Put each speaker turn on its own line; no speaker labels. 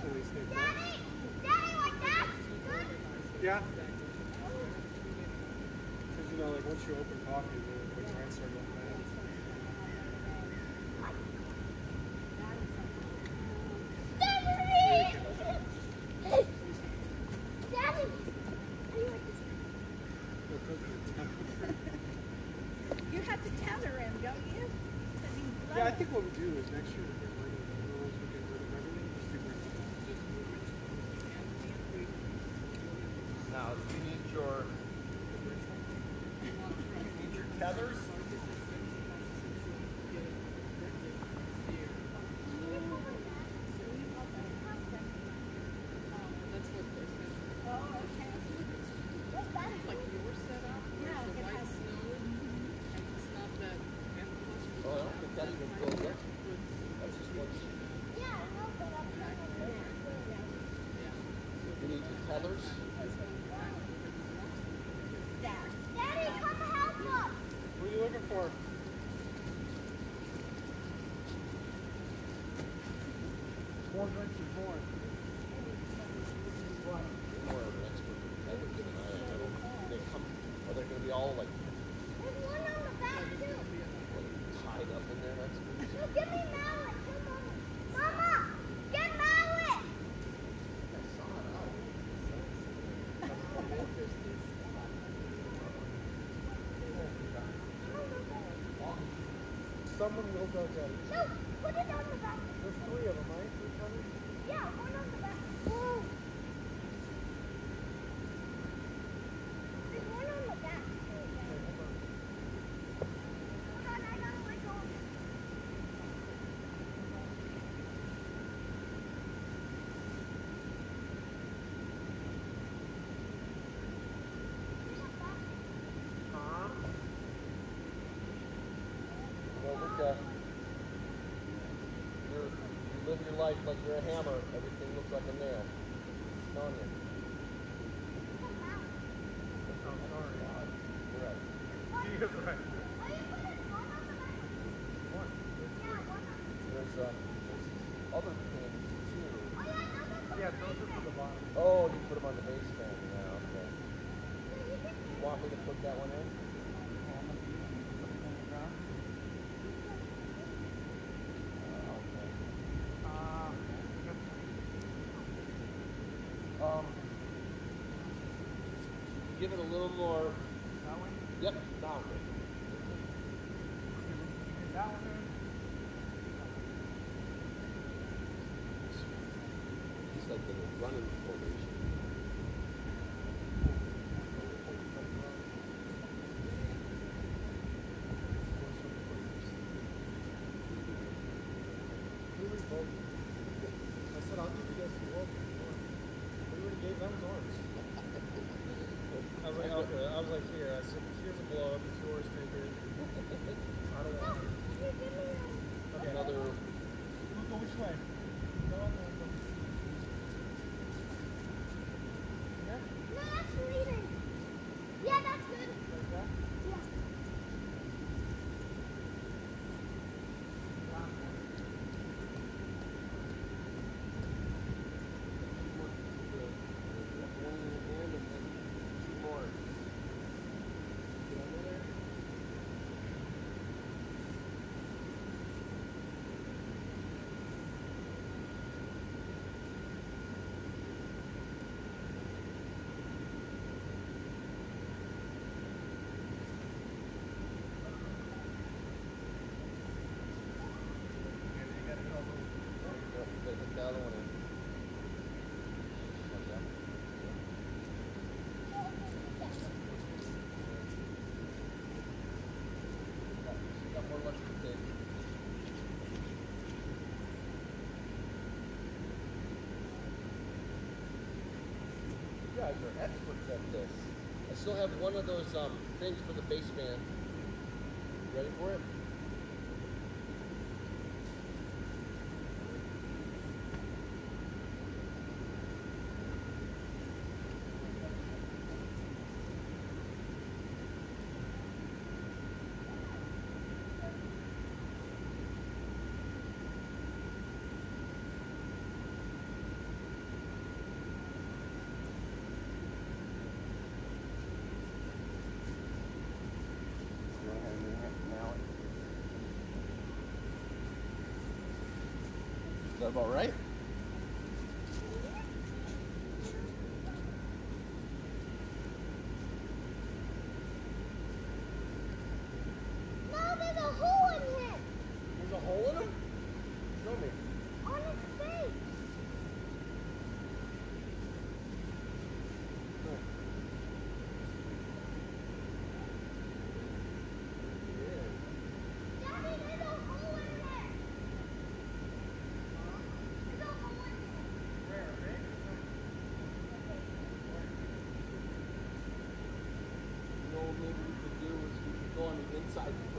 Stay fresh.
Daddy! Daddy, like that?
Yeah. Because you know, like once you open coffee, the, the grains start going bad.
You
have to tether him, don't you?
Yeah, I think what we do is next year we get rid of the rules, we get rid of everything, just do grains.
Now, you need your, you need your tethers.
What's that?
like your setup,
Yeah,
where's the
it
white
has-
snow, and it's not that
Oh, I don't think that even goes up. That's just one.
Yeah, I know, but I'm trying to do it.
You need your.
Daddy, come help us!
What are you looking for? More drinks is more.
More of an expert with tethers than I am. I don't, they come, are they gonna be all like
There's one on the back, too.
tied up in there next to each
No, give me mallet. Come on. Mama, get mallet!
Someone will go get it.
No, put it on the back.
There's three of them, right? Three?
Yeah, one on the back. Whoa. There's one on the back, too. Hold on, I gotta let go of it.
Huh?
Well, look, uh, you're, you live your life like you're a hammer. Everything looks like a nail. You.
Oh, sorry.
You're right.
He is right.
Oh, put one on the back?
One.
Yeah, one on the
There's, uh, there's other things too.
Oh, yeah, no, no, no.
Yeah, those are for the bottom.
Oh, you put them on the base fan. Yeah, okay. You want me to put that one in? Uh, okay.
Uh,
Um, give it a little more.
that one?
Yep, now good.
That one?
It's like the running formation.
I said, I'll give you guys the world before. We already gave them ours. I was like, okay. I was like, here. I said, here's a blow up. It's yours. Take it. I don't want it.
You give me a-
Okay.
Another.
We'll go which way? Go on there. Go. Here?
No, that's leading. Yeah, that's good.
Like that?
Yeah.
One in your hand and then two more. Get under there.
Yeah, you gotta get all those.
There you go. You gotta get the other one in. Like that. You got more electrical tape. You guys are experts at this. I still have one of those um, things for the base fan. Ready for it? About right.
No, there's a hole in him.
There's a hole in him? Show me.
On his face. Daddy, there's a hole in there. There's a hole in there.
Where, Rick?
You know what maybe we